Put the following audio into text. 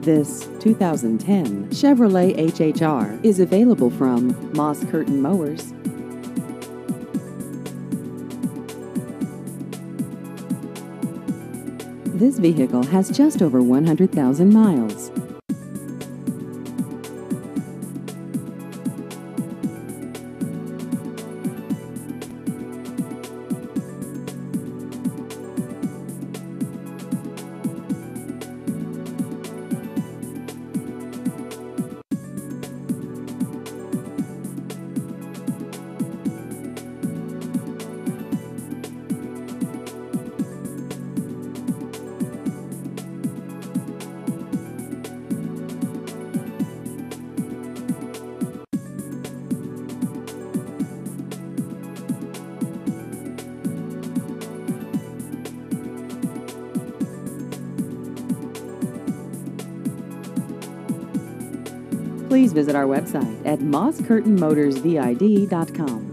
This 2010 Chevrolet HHR is available from Moss Curtain Motors. This vehicle has just over 100,000 miles. Please visit our website at mosscurtainmotorsvid.com.